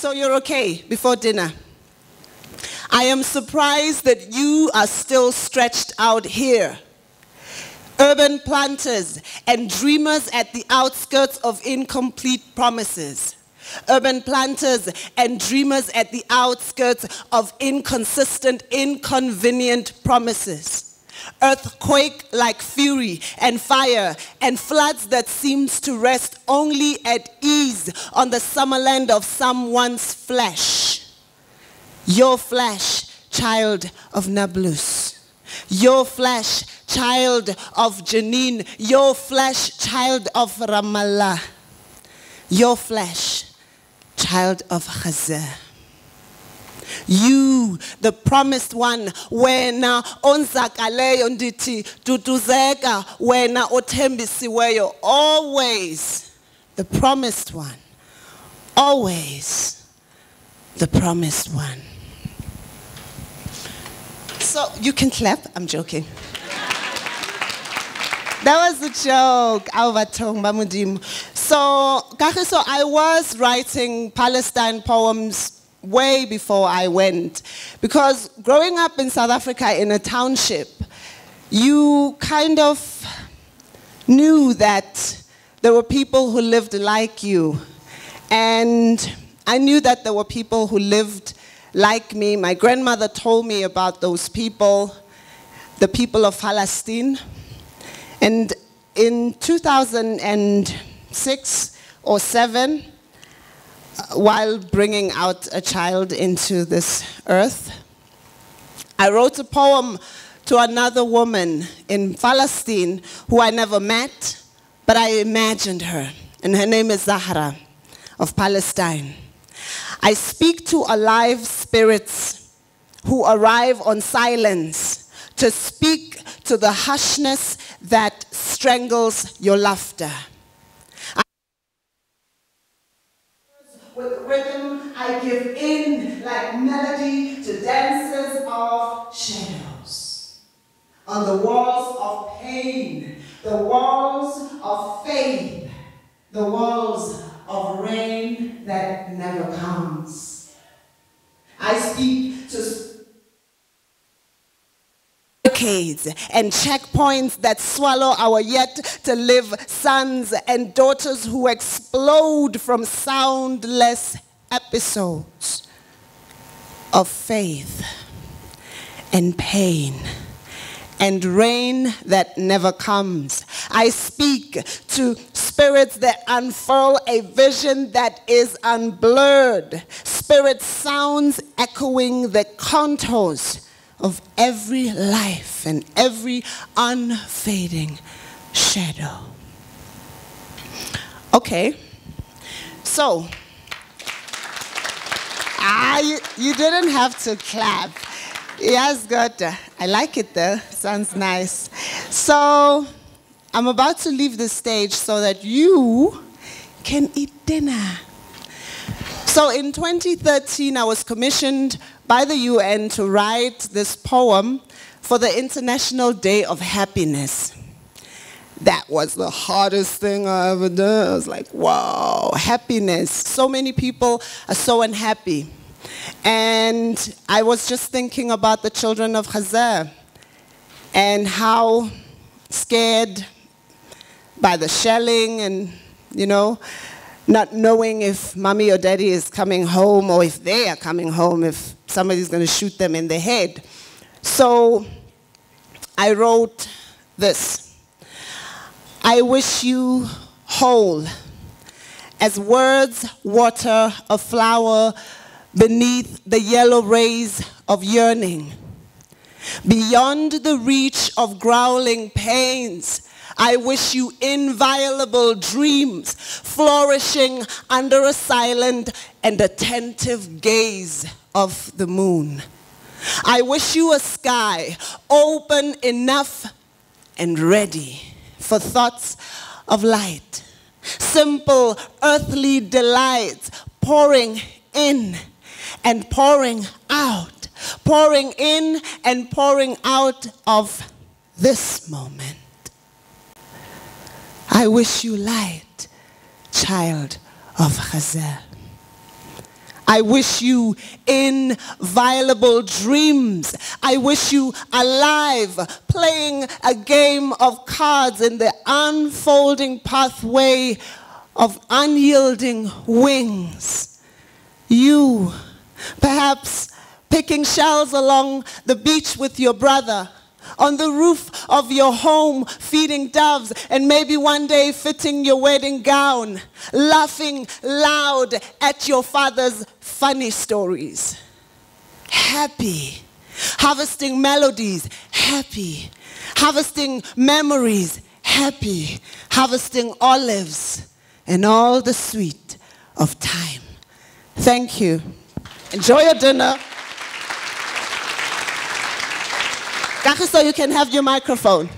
So you're okay before dinner. I am surprised that you are still stretched out here. Urban planters and dreamers at the outskirts of incomplete promises. Urban planters and dreamers at the outskirts of inconsistent, inconvenient promises earthquake like fury and fire and floods that seems to rest only at ease on the summerland of someone's flesh. Your flesh child of nablus. Your flesh child of Jenin. Your flesh child of Ramallah. Your flesh child of Chazeh you the promised one. Wena onzakaleyo ndithi duduzeka wena othembisiweyo always the promised one. Always the promised one. So you can clap. I'm joking. That was a joke. So, so I was writing Palestine poems way before I went. Because growing up in South Africa in a township, you kind of knew that there were people who lived like you. And I knew that there were people who lived like me. My grandmother told me about those people, the people of Palestine. And in 2006 or 7, while bringing out a child into this earth. I wrote a poem to another woman in Palestine who I never met, but I imagined her, and her name is Zahra of Palestine. I speak to alive spirits who arrive on silence to speak to the hushness that strangles your laughter. With rhythm, I give in like melody to dances of shadows. On the walls of pain, the walls of faith, the walls of rain that never comes. I speak to and checkpoints that swallow our yet to live sons and daughters who explode from soundless episodes of faith and pain and rain that never comes. I speak to spirits that unfurl a vision that is unblurred, spirit sounds echoing the contours of every life and every unfading shadow. Okay, so ah, I, you didn't have to clap. Yes, good. I like it though. Sounds nice. So I'm about to leave the stage so that you can eat dinner. So in 2013, I was commissioned by the UN to write this poem for the International Day of Happiness. That was the hardest thing I ever did. I was like, wow, happiness. So many people are so unhappy. And I was just thinking about the children of Chazeh and how scared by the shelling and, you know, not knowing if mommy or daddy is coming home or if they are coming home, if somebody's going to shoot them in the head. So I wrote this I wish you whole, as words water a flower beneath the yellow rays of yearning. Beyond the reach of growling pains, I wish you inviolable dreams, flourishing under a silent and attentive gaze of the moon. I wish you a sky open enough and ready for thoughts of light, simple earthly delights pouring in and pouring out, pouring in and pouring out of this moment. I wish you light, child of Hazel. I wish you inviolable dreams. I wish you alive, playing a game of cards in the unfolding pathway of unyielding wings. You, perhaps picking shells along the beach with your brother on the roof of your home feeding doves, and maybe one day fitting your wedding gown, laughing loud at your father's funny stories. Happy, harvesting melodies, happy, harvesting memories, happy, harvesting olives and all the sweet of time. Thank you. Enjoy your dinner. So you can have your microphone.